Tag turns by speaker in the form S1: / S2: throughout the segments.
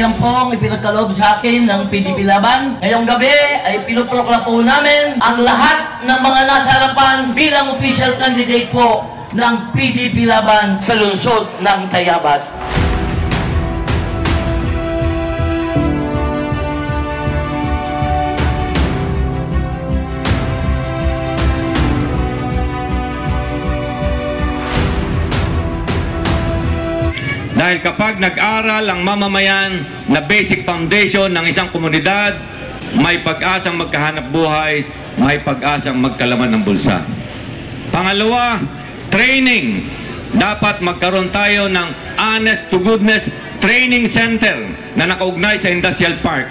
S1: kapangyarihan po ang ipinagkaloob sa akin ng PDP Laban. Ngayong gabi ay pinuprokla po namin ang lahat ng mga nasa harapan bilang official candidate po ng PDP Laban sa lungsod ng Tayabas.
S2: Dahil kapag nag-aral ang mamamayan na basic foundation ng isang komunidad, may pag-asang magkahanap buhay, may pag-asang magkalaman ng bulsa. Pangalawa, training. Dapat magkaroon tayo ng honest to goodness training center na nakaugnay sa industrial park.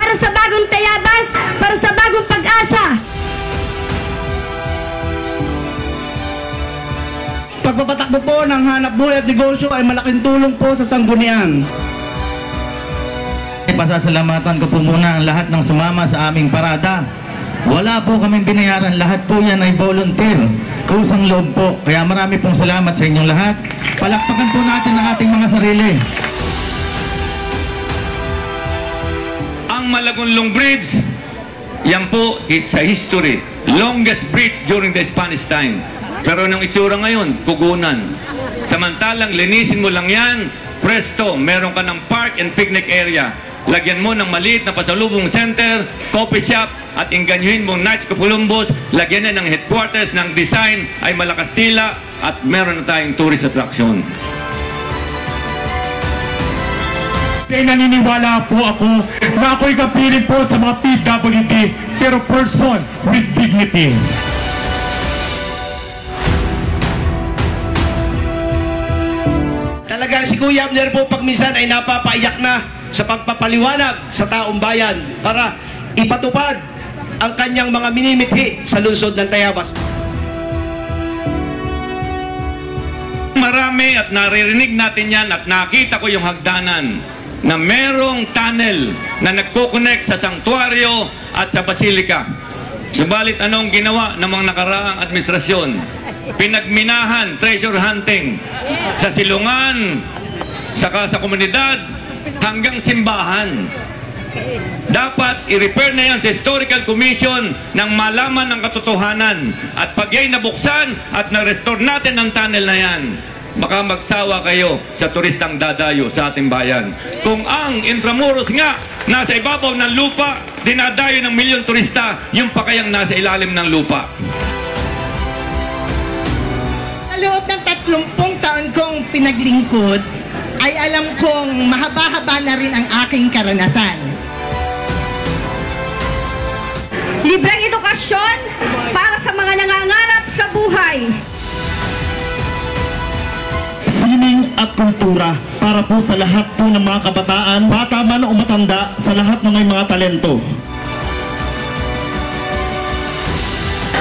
S3: Para sa bagong tayabas, para sa bagong pag-asa.
S4: Pagpapatakbo po ng hanap buhay at negosyo ay malaking tulong po sa sanggunian.
S5: Pasasalamatan ko po muna ang lahat ng sumama sa aming parada. Wala po kaming binayaran, lahat po yan ay volunteer. Kusang loob po. Kaya marami pong salamat sa inyong lahat. Palakpakan po natin ang ating mga sarili.
S2: Ang Malagonlong Bridge, yan po, it's a history. Longest bridge during the Spanish time. Pero nung itsura ngayon, kugunan. Samantalang linisin mo lang yan, presto, meron ka ng park and picnic area. Lagyan mo ng maliit na pasalubong center, coffee shop, at inganyuhin mong Knights of Columbus, lagyan na ng headquarters ng design ay malakas tila at meron na tayong tourist attraction.
S6: Kaya naniniwala po ako na ako'y kapiling po sa mga PWD pero person with dignity.
S7: Talagang si Kuya Abner po pag ay napapaiyak na sa pagpapaliwanag sa taong bayan para ipatupad ang kanyang mga minimithi sa lungsod ng Tayabas.
S2: Marami at naririnig natin yan at nakita ko yung hagdanan na merong tunnel na nagkukonek sa sanktuaryo at sa basilika. Subalit anong ginawa ng mga nakaraang administrasyon? Pinagminahan, treasure hunting sa silungan, saka sa komunidad, hanggang simbahan. Dapat i-refer na yan sa Historical Commission nang malaman ng katotohanan. At pag yan nabuksan at na-restore natin ang tunnel na yan, baka magsawa kayo sa turistang dadayo sa ating bayan. Kung ang Intramuros nga nasa ibabaw ng lupa, dinadayo ng milyon turista, yung pa kayang nasa ilalim ng lupa.
S8: Loob ng 30 taon kong pinaglingkod, ay alam kong mahaba-haba na rin ang aking karanasan.
S3: Libreng edukasyon para sa mga nangangarap sa buhay.
S5: Sining at kultura para po sa lahat po ng mga kabataan, bata man o matanda, sa lahat ng may mga talento.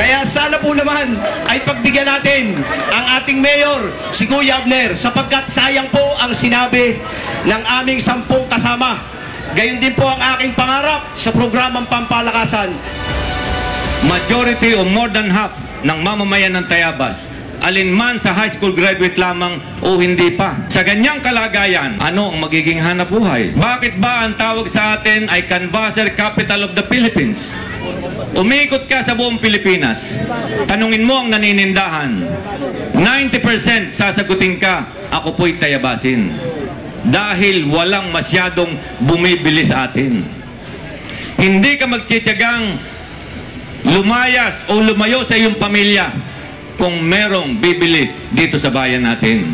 S7: Kaya sana po naman ay pagbigyan natin ang ating mayor, si Kuya Abner, sapagkat sayang po ang sinabi ng aming sampung kasama. Gayon din po ang aking pangarap sa programang Pampalakasan.
S2: Majority o more than half ng mamamayan ng Tayabas alinman sa high school graduate lamang o hindi pa. Sa ganyang kalagayan, ano ang magiging hanap buhay? Bakit ba ang tawag sa atin ay Canvasser Capital of the Philippines? Umikot ka sa buong Pilipinas. Tanungin mo ang naninindahan. 90% sasagutin ka, ako po'y tayabasin. Dahil walang masyadong bumibili sa atin. Hindi ka magtsitsagang lumayas o lumayo sa iyong pamilya kung merong bibili dito sa bayan natin.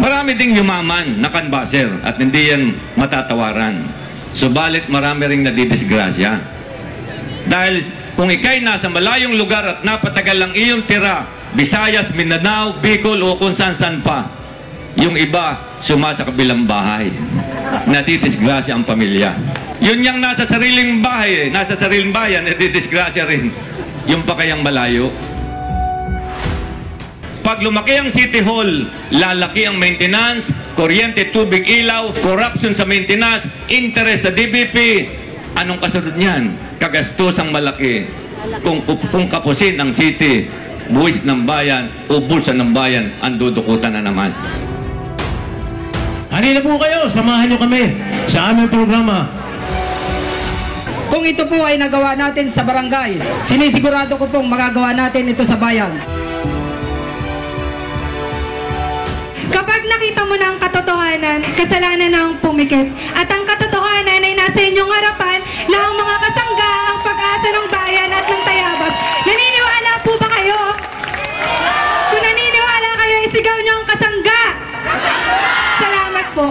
S2: Marami ding yumaman na kanbaser at hindi yan matatawaran. Subalit marami ring nadidisgrasya. Dahil kung ikay nasa malayong lugar at napatagal ang iyong tira, Visayas, Mindanao, Bicol o kung saan-saan pa, yung iba suma sa kabilang bahay. Nadidisgrasya ang pamilya. Yun yung nasa sariling bahay, eh. nasa sariling bayan, nadidisgrasya rin. Yung pa kayang malayo. Pag lumaki ang City Hall, lalaki ang maintenance, kuryente, tubig, ilaw, corruption sa maintenance, interest sa DBP. Anong kasunod niyan? Kagastusang malaki. Kung, kung kapusin ang city, buwis ng bayan o bulsa ng bayan, ang dudukutan na naman.
S6: Halina po kayo, samahan nyo kami sa aming programa.
S8: Kung ito po ay nagawa natin sa barangay, sinisigurado ko pong magagawa natin ito sa bayan.
S3: Nakita mo na ang katotohanan, kasalanan na ang pumikit. At ang katotohanan ay nasa inyong harapan na ang mga kasangga ang pag-asa ng bayan at ng tayabas. Naniniwala po ba kayo? Kung naniniwala kayo, isigaw niyo ang kasangga. Salamat po.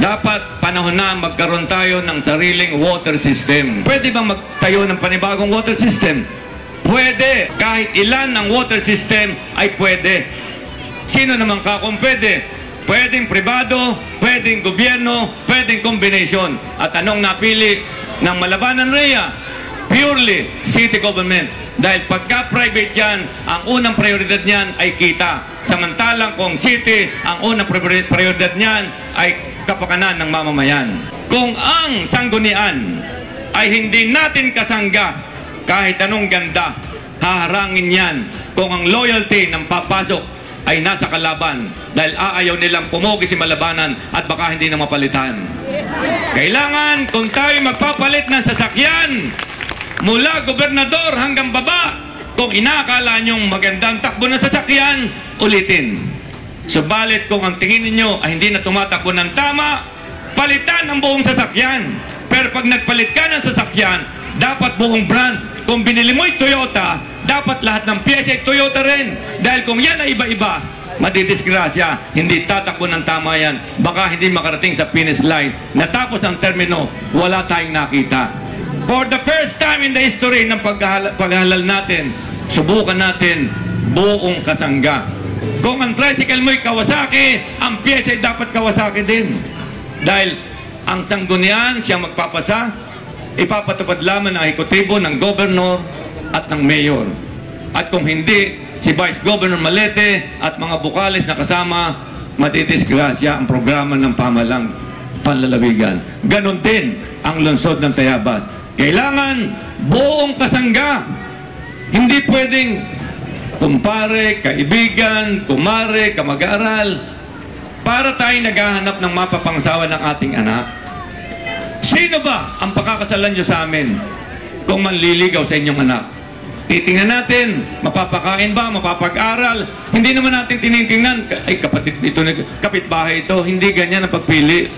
S2: Dapat panahon na magkaroon tayo ng sariling water system. Pwede bang magtayo ng panibagong water system? Pwede. Kahit ilan ang water system ay pwede. Sino naman ka kung pwede? Pwedeng pribado, pwedeng gobyerno, pwedeng combination. At anong napili ng Malabanan Rhea? Purely city government. Dahil pagka private yan, ang unang prioridad niyan ay kita. Samantalang kung city, ang unang priori- prioridad niyan ay kapakanan ng mamamayan. Kung ang sanggunian ay hindi natin kasangga kahit anong ganda, haharangin yan kung ang loyalty ng papasok ay nasa kalaban dahil aayaw nilang pumugi si Malabanan at baka hindi na mapalitan. Kailangan kung tayo magpapalit ng sasakyan mula gobernador hanggang baba, kung inaakala nyong magandang takbo ng sasakyan, ulitin. Subalit kung ang tingin ninyo ay hindi na tumatakbo ng tama, palitan ang buong sasakyan. Pero pag nagpalit ka ng sasakyan, dapat buong brand. Kung binili mo'y Toyota, dapat lahat ng pyesa ay Toyota rin. Dahil kung yan ay iba-iba, madidisgrasya, hindi tatakbo ng tama yan. Baka hindi makarating sa finish line. Natapos ang termino, wala tayong nakita. For the first time in the history ng paghalal natin, subukan natin buong kasangga. Kung ang tricycle mo'y Kawasaki, ang pyesa ay dapat Kawasaki din. Dahil ang sanggunian siya magpapasa, ipapatupad lamang ng ekotibo ng governor at ng mayor. At kung hindi, si Vice Governor Malete at mga bukalis na kasama, madidisgrasya ang programa ng pamalang panlalawigan. Ganon din ang lungsod ng Tayabas. Kailangan buong kasangga. Hindi pwedeng kumpare, kaibigan, kumare, kamag-aral, para tayo naghahanap ng mapapangsawa ng ating anak. Sino ba ang pakakasalan nyo sa amin kung manliligaw sa inyong anak? Titingnan natin, mapapakain ba, mapapag-aral. Hindi naman natin tinitingnan, ay kapatid ito, kapitbahay ito, hindi ganyan ang pagpili.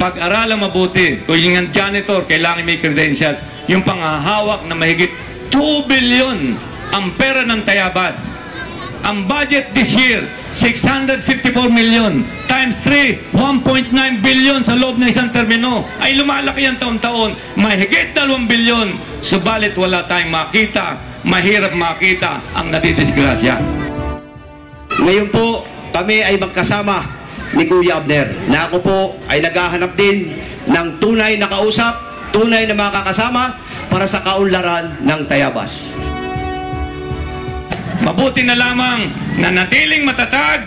S2: Pag-aralan mabuti, kung yung janitor, kailangan may credentials. Yung panghahawak na mahigit 2 billion ang pera ng Tayabas. Ang budget this year, 654 million times 3, 1.9 billion sa loob ng isang termino. Ay lumalaki yan taon-taon. Mahigit 2 billion. Subalit wala tayong makita. Mahirap makita ang nadidisgrasya.
S7: Ngayon po, kami ay magkasama ni Kuya Abner na ako po ay naghahanap din ng tunay na kausap, tunay na makakasama para sa kaunlaran ng Tayabas.
S2: Mabuti na lamang na natiling matatag,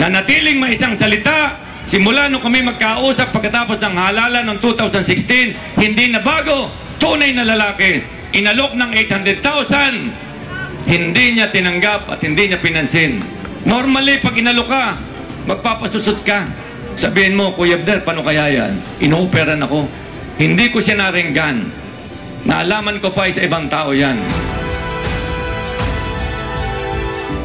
S2: na natiling may isang salita, simula nung kami magkausap pagkatapos ng halalan ng 2016, hindi na bago, tunay na lalaki, inalok ng 800,000, hindi niya tinanggap at hindi niya pinansin. Normally, pag inalok ka, magpapasusot ka. Sabihin mo, Kuya Abner, paano kaya yan? Inooperan ako. Hindi ko siya naringgan. Naalaman ko pa sa ibang tao yan.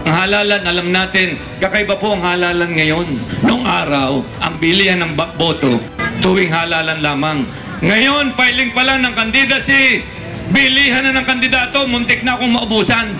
S2: Ang halalan, alam natin, kakaiba po ang halalan ngayon. Noong araw, ang bilihan ng boto, tuwing halalan lamang. Ngayon, filing pa lang ng candidacy, bilihan na ng kandidato, muntik na akong maubusan.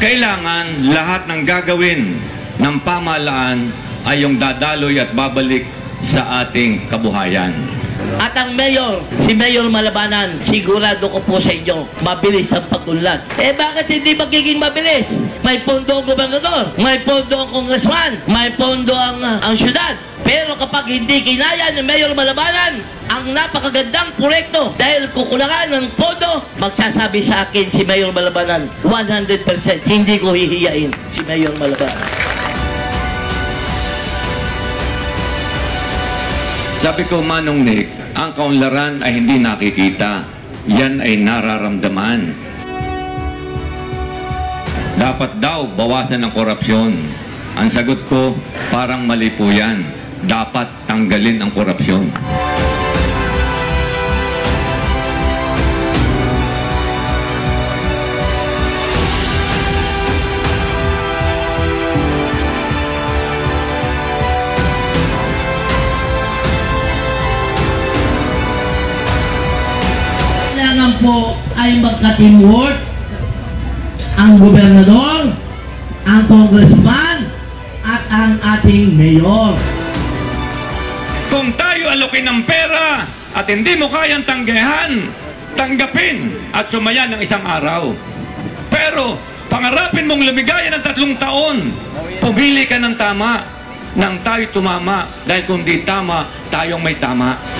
S2: Kailangan lahat ng gagawin ng pamahalaan ay yung dadaloy at babalik sa ating kabuhayan.
S1: At ang mayor, si Mayor Malabanan, sigurado ko po sa inyo, mabilis ang pag-unlad. Eh bakit hindi magiging mabilis? May pondo ang gobernador, may pondo ang congressman, may pondo ang, uh, ang syudad. Pero kapag hindi kinaya ni Mayor Malabanan, ang napakagandang proyekto dahil kukulangan ng pondo, magsasabi sa akin si Mayor Malabanan, 100% hindi ko hihiyain si Mayor Malabanan.
S2: Sabi ko, Manong Nick, ang kaunlaran ay hindi nakikita. Yan ay nararamdaman. Dapat daw bawasan ng korupsyon. Ang sagot ko, parang mali po yan. Dapat tanggalin ang korupsyon.
S1: Po ay magka-teamwork ang gobernador, ang congressman, at ang ating mayor.
S2: Kung tayo alokin ng pera at hindi mo kayang tanggihan, tanggapin at sumaya ng isang araw. Pero pangarapin mong lumigaya ng tatlong taon, pumili ka ng tama nang tayo tumama dahil kung di tama, tayong may tama.